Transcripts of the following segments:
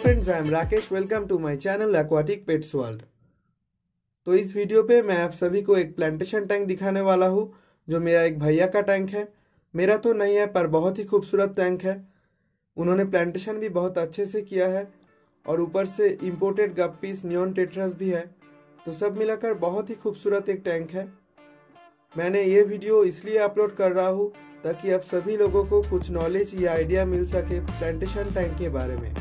I am Rakesh welcome to my channel aquatic pets world तो इस video पे मैं आप सभी को एक प्लांटेशन टैंक दिखाने वाला हूँ, जो मेरा एक भैया का टैंक है। मेरा तो नहीं है, पर बहुत ही खूबसूरत टैंक है। उन्होंने प्लांटेशन भी बहुत अच्छे से किया है, और ऊपर से इम्पोर्टेड गप्पीस नियॉन टेट्रस भी है। तो सब मिलाकर बहुत ही खूबसूरत एक टैंक है। मैंने ये वीडियो इसलिए अपलोड कर रहा हूँ, ताकि आप सभी लोगों को कुछ नॉलेज या आइडिया मिल सके प्लांटेशन टैंक के बारे में।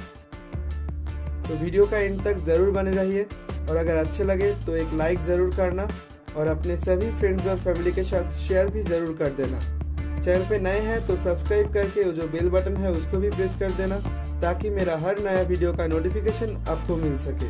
तो वीडियो का एंड तक ज़रूर बने रहिए और अगर अच्छे लगे तो एक लाइक ज़रूर करना और अपने सभी फ्रेंड्स और फैमिली के साथ शेयर भी ज़रूर कर देना। चैनल पे नए हैं तो सब्सक्राइब करके जो बेल बटन है उसको भी प्रेस कर देना ताकि मेरा हर नया वीडियो का नोटिफिकेशन आपको मिल सके।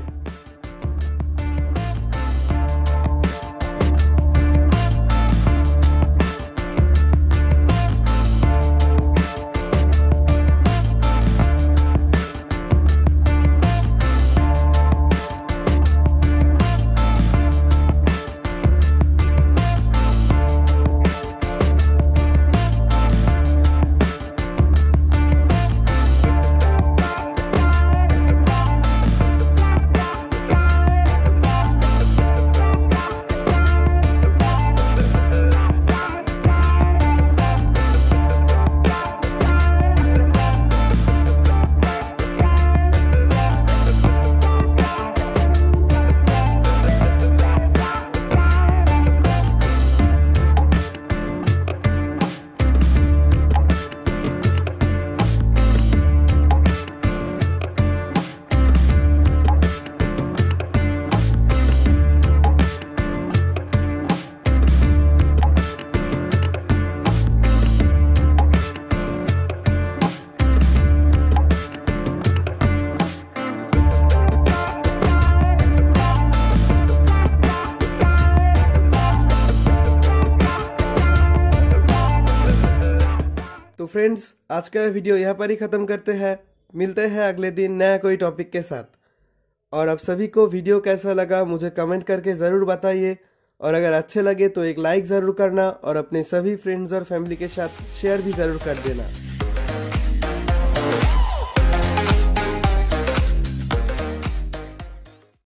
फ्रेंड्स आज का वीडियो यहाँ पर ही ख़त्म करते हैं। मिलते हैं अगले दिन नया कोई टॉपिक के साथ। और आप सभी को वीडियो कैसा लगा, मुझे कमेंट करके ज़रूर बताइए। और अगर अच्छे लगे तो एक लाइक ज़रूर करना और अपने सभी फ्रेंड्स और फैमिली के साथ शेयर भी ज़रूर कर देना।